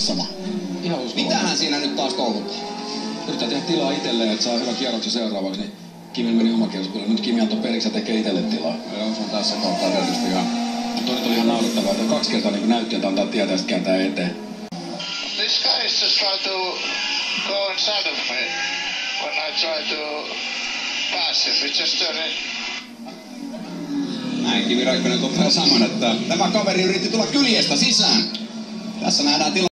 seuraavassa sama. Ihan uskomaton. Mitähän siinä nyt taas kouluttaa? Yrittää tehdä tilaa itselleen, että saa hyvä kierroksen seuraavaksi, niin Kimi meni oma. Nyt Kimi antoi periksi ja tekee itselle tilaa. Joo, se on tässä kohtaa tietysti ihan Mutta toi nyt oli ihan naurettavaa, että kaksi kertaa niin näytti, että antaa tietää, että kääntää eteen. This guy is just trying to go inside of me when I try to pass him. It's just turning. Näin Kimi Räikkönen toteaa saman, että tämä kaveri yritti tulla kyljestä sisään. Tässä nähdään tilanne.